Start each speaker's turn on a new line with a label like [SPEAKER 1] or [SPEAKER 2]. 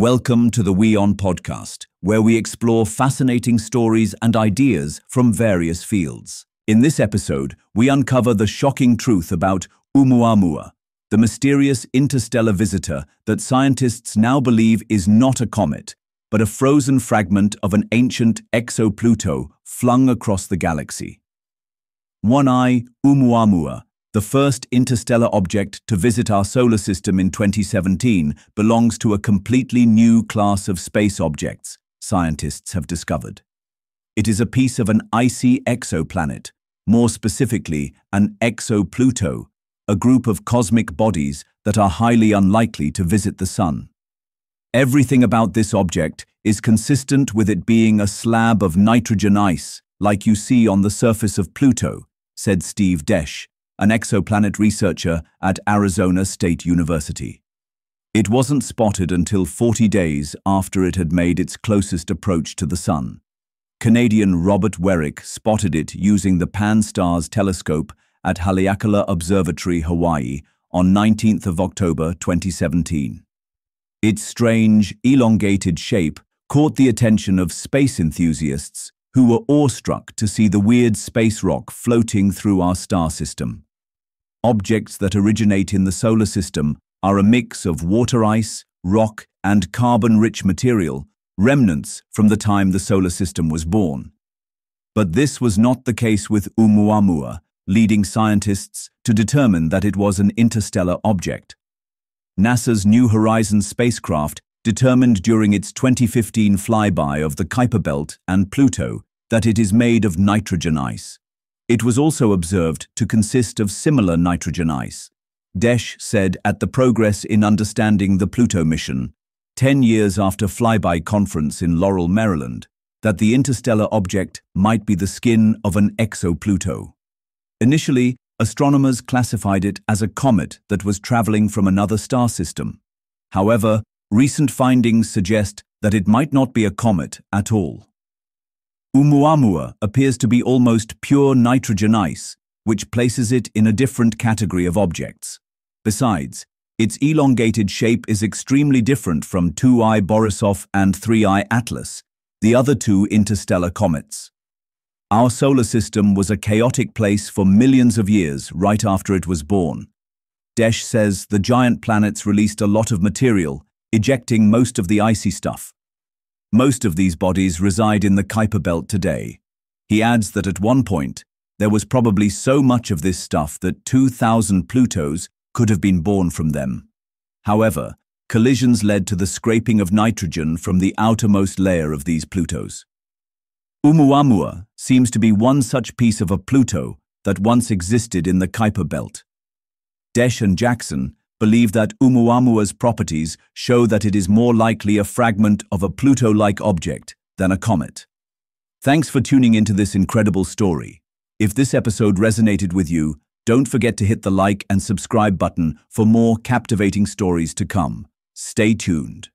[SPEAKER 1] Welcome to the WION podcast, where we explore fascinating stories and ideas from various fields. In this episode, we uncover the shocking truth about Oumuamua, the mysterious interstellar visitor that scientists now believe is not a comet, but a frozen fragment of an ancient exopluto flung across the galaxy. 1I Oumuamua, the first interstellar object to visit our solar system in 2017, belongs to a completely new class of space objects, scientists have discovered. It is a piece of an icy exoplanet, more specifically an exopluto, a group of cosmic bodies that are highly unlikely to visit the Sun. Everything about this object is consistent with it being a slab of nitrogen ice, like you see on the surface of Pluto, said Steve Desch, an exoplanet researcher at Arizona State University. It wasn't spotted until 40 days after it had made its closest approach to the Sun. Canadian Robert Weryk spotted it using the Pan-STARRS telescope at Haleakala Observatory, Hawaii, on 19th of October 2017. Its strange, elongated shape caught the attention of space enthusiasts who were awestruck to see the weird space rock floating through our star system. Objects that originate in the solar system are a mix of water ice, rock, and carbon-rich material, remnants from the time the solar system was born. But this was not the case with Oumuamua, leading scientists to determine that it was an interstellar object. NASA's New Horizons spacecraft determined during its 2015 flyby of the Kuiper Belt and Pluto that it is made of nitrogen ice. It was also observed to consist of similar nitrogen ice. Desch said at the Progress in Understanding the Pluto mission, 10 years after flyby conference in Laurel, Maryland, that the interstellar object might be the skin of an exopluto. Initially, astronomers classified it as a comet that was traveling from another star system. However, recent findings suggest that it might not be a comet at all. Oumuamua appears to be almost pure nitrogen ice, which places it in a different category of objects. Besides, its elongated shape is extremely different from 2I Borisov and 3I Atlas, the other two interstellar comets. Our solar system was a chaotic place for millions of years right after it was born. Desch says the giant planets released a lot of material, ejecting most of the icy stuff. Most of these bodies reside in the Kuiper Belt today. He adds that at one point, there was probably so much of this stuff that 2,000 Plutos could have been born from them. However, collisions led to the scraping of nitrogen from the outermost layer of these Plutos. Oumuamua seems to be one such piece of a Pluto that once existed in the Kuiper Belt. Desch and Jackson believe that Oumuamua's properties show that it is more likely a fragment of a Pluto-like object than a comet. Thanks for tuning into this incredible story. If this episode resonated with you, don't forget to hit the like and subscribe button for more captivating stories to come. Stay tuned.